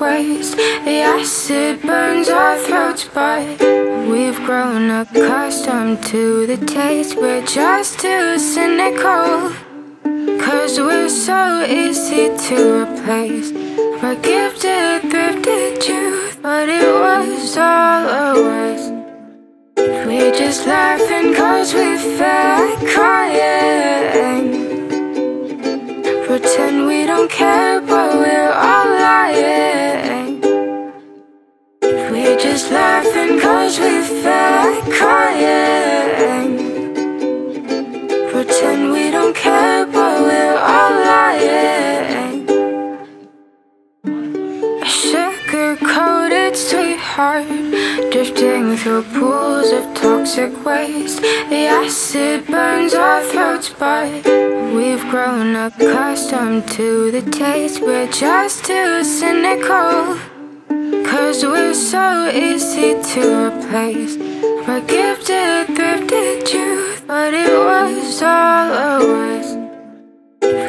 waste. The acid burns our throats but We've grown accustomed to the taste. We're just too cynical Cause we're so easy to replace. We're gifted, thrifted youth But it was all a waste. We're just laughing cause we felt like crying. Pretend we don't care but Laughing cause we felt crying. Pretend we don't care but we're all lying. A sugar-coated sweetheart Drifting through pools of toxic waste. The acid burns our throats but We've grown accustomed to the taste We're just too cynical Cause we're so easy to replace. We're gifted, thrifted youth But it was all a waste.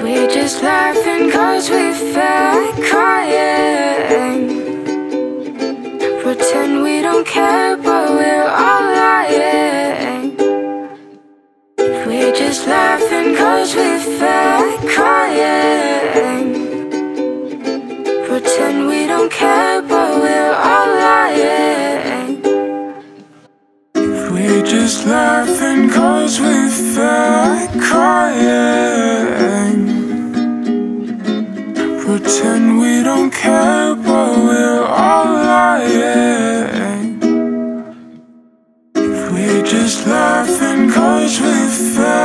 We're just laughing cause we felt crying. Pretend we don't care but we're all lying. We're just laughing cause we felt crying. Pretend we don't care we're all lying We're just laughing cause we felt crying. Pretend we don't care but we're all lying. We're just laughing cause we felt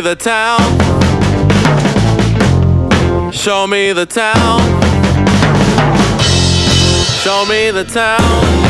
me the town. Show me the town. Show me the town.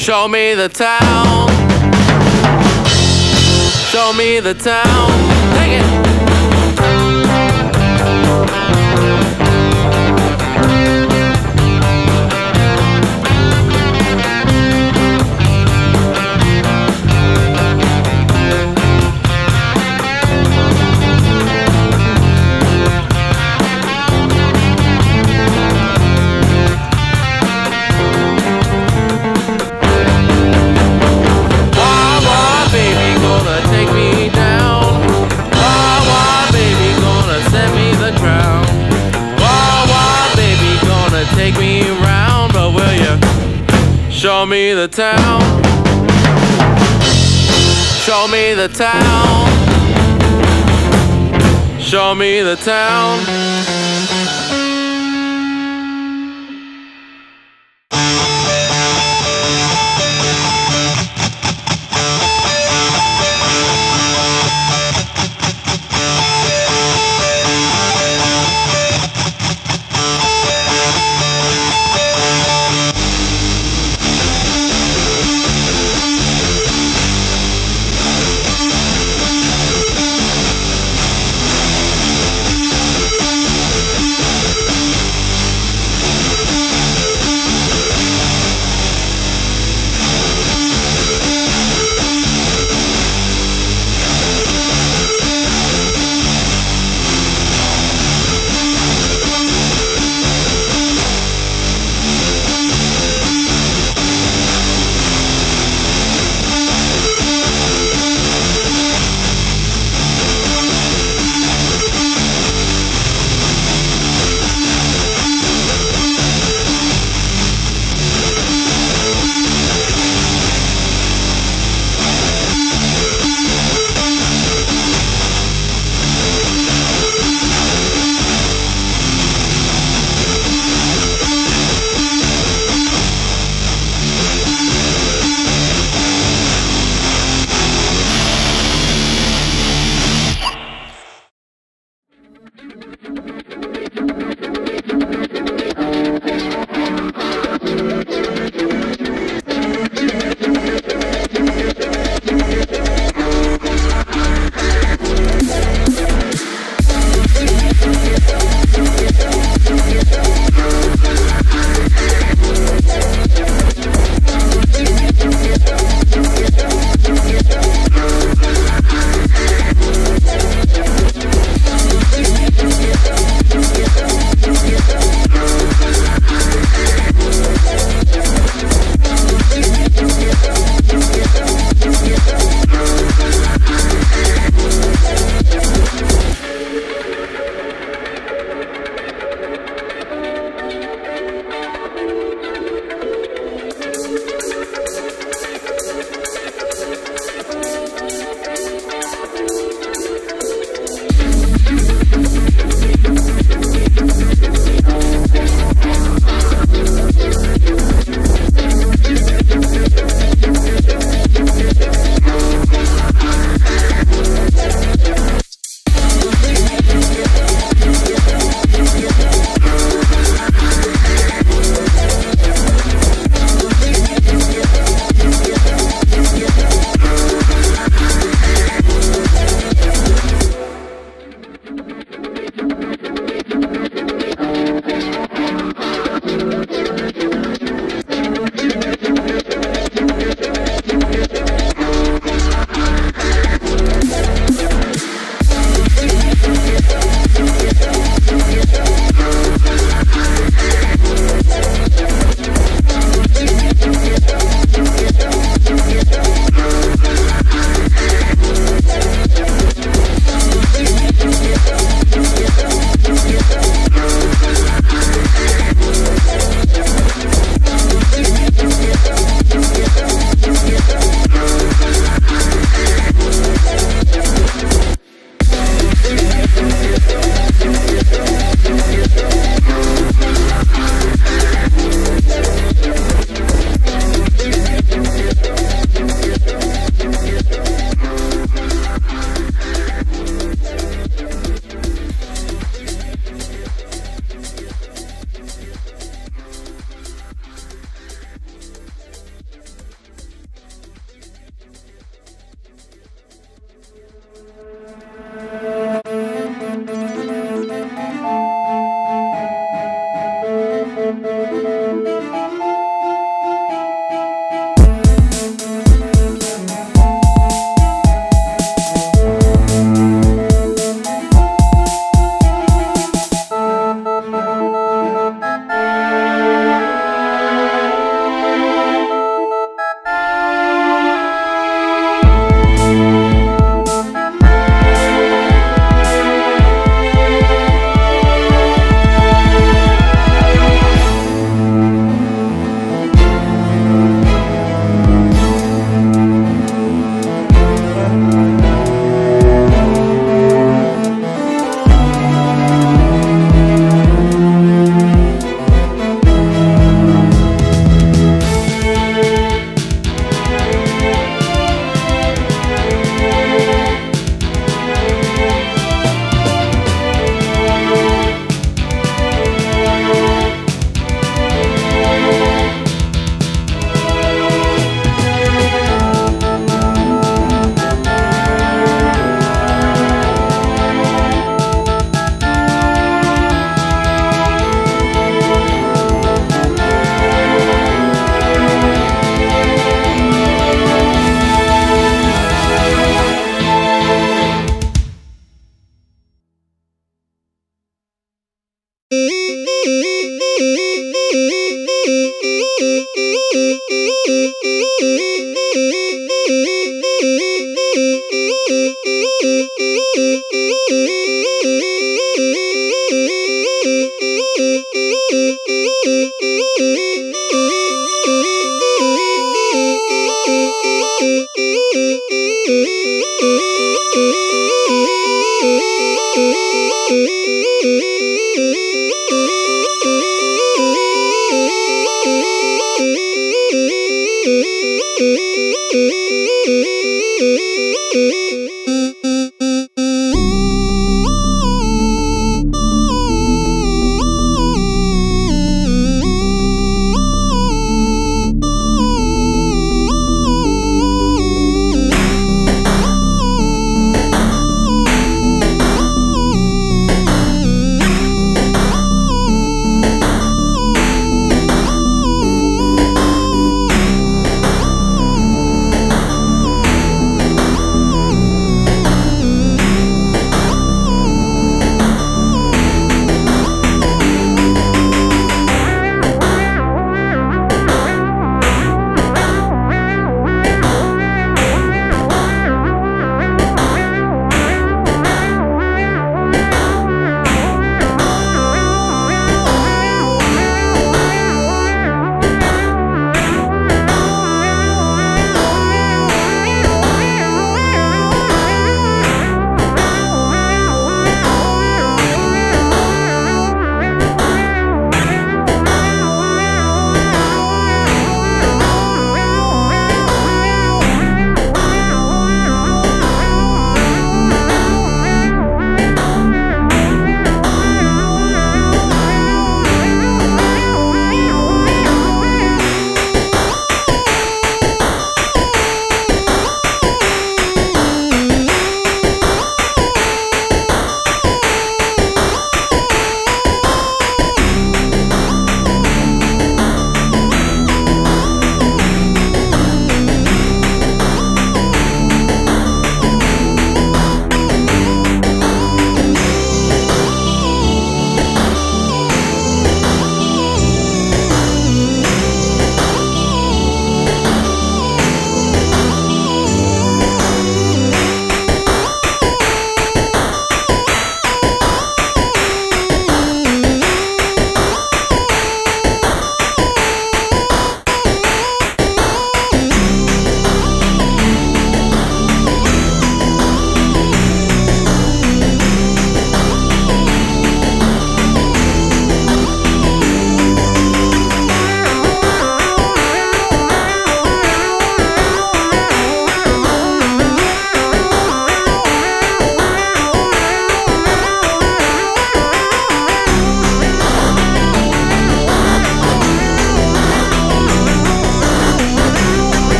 Show me the town. Show me the town. Take it. me the town. Show me the town. Show me the town.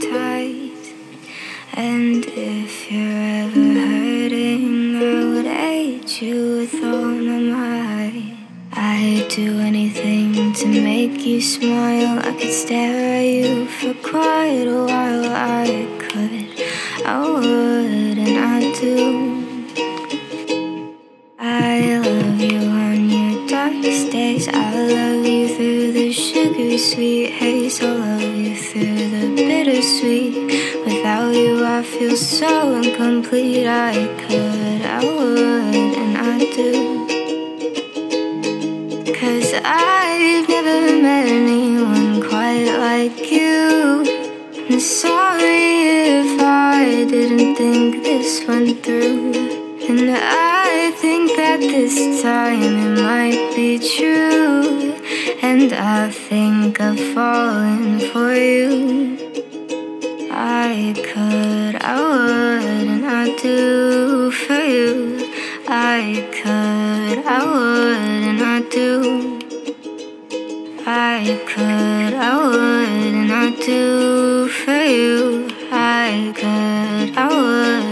Hold so incomplete. I could, I would, and I do. Cause I've never met anyone quite like you. I'm sorry if I didn't think this went through. And I think that this time it might be true. And I think I've fallen for you. I could, I would, I do for you. I could, I would, and I do. I could, I would, and I do for you. I could, I would,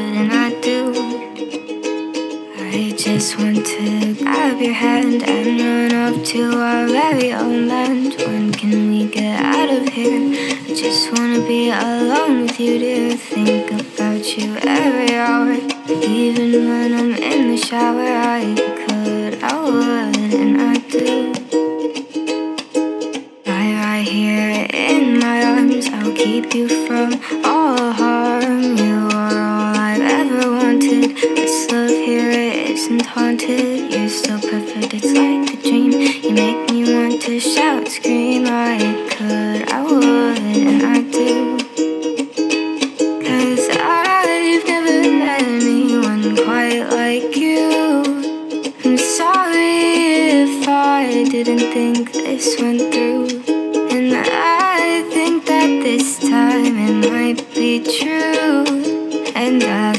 just want to grab your hand and run off to our very own land. When can we get out of here. I just wanna be alone with you, dear. Think about you every hour. Even when I'm in the shower, I could, I would, and I do. Lie right here in my arms. I'll keep you from all didn't think this went through. And I think that this time it might be true. And I